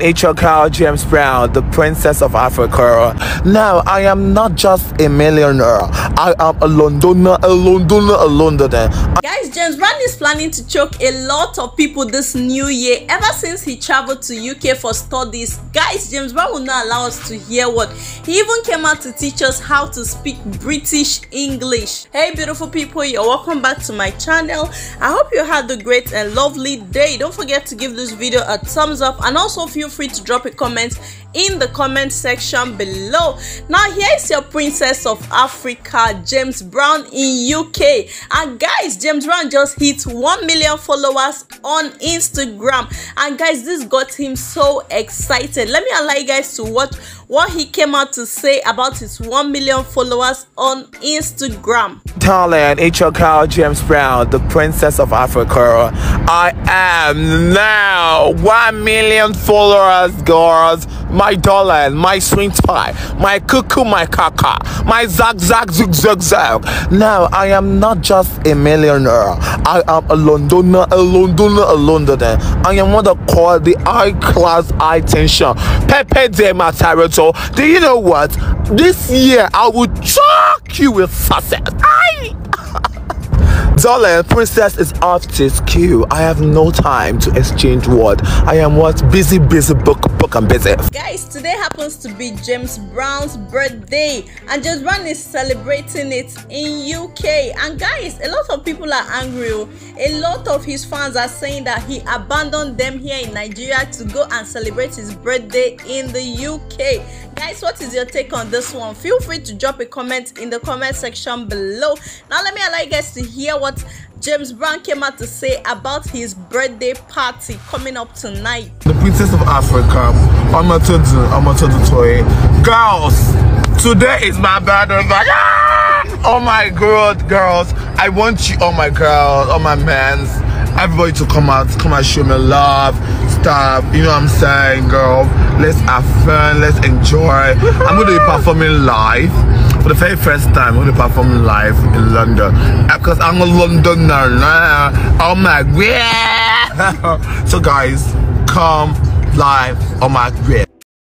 It's your James Brown, the princess of Africa. Now, I am not just a millionaire. I am a Londoner, a Londoner, a Londoner. Guys, James Brown is planning to choke a lot of people this new year ever since he traveled to UK for studies. Guys, James Brown will not allow us to hear what. He even came out to teach us how to speak British English. Hey beautiful people, you're welcome back to my channel. I hope you had a great and lovely day. Don't forget to give this video a thumbs up and also feel free to drop a comment in the comment section below now here is your princess of africa james brown in uk and guys james brown just hit 1 million followers on instagram and guys this got him so excited let me allow you guys to watch what he came out to say about his 1 million followers on instagram Darling, it's your girl James Brown, the princess of Africa. I am now 1 million followers, girls. My darling, my sweet pie, my cuckoo, my caca, my zag zag zig zag zag. Now, I am not just a millionaire. I am a Londoner, a Londoner, a Londoner. I am what they call the high class, high tension. Pepe de Matarito. Do you know what? This year, I will choke you with success. I Darling, princess is off to school. I have no time to exchange word. I am what busy, busy, book, book, and busy. Guys, today happens to be James Brown's birthday, and James Brown is celebrating it in UK. And guys, a lot of people are angry. Oh. A lot of his fans are saying that he abandoned them here in Nigeria to go and celebrate his birthday in the UK. Guys, what is your take on this one? Feel free to drop a comment in the comment section below. Now, let me allow you guys to hear what what James Brown came out to say about his birthday party coming up tonight. The Princess of Africa, Amatodu, Amatodu Toy. Girls, today is my birthday. Ah! Oh my god, girls. I want you, oh my girls, all my mans, everybody to come out, come and show me love, stuff. You know what I'm saying, girl? Let's have fun, let's enjoy. I'm to be performing live for the very first time. I'm going to perform live in London uh, because I'm a Londoner. Oh my god! so guys, come live on my grid.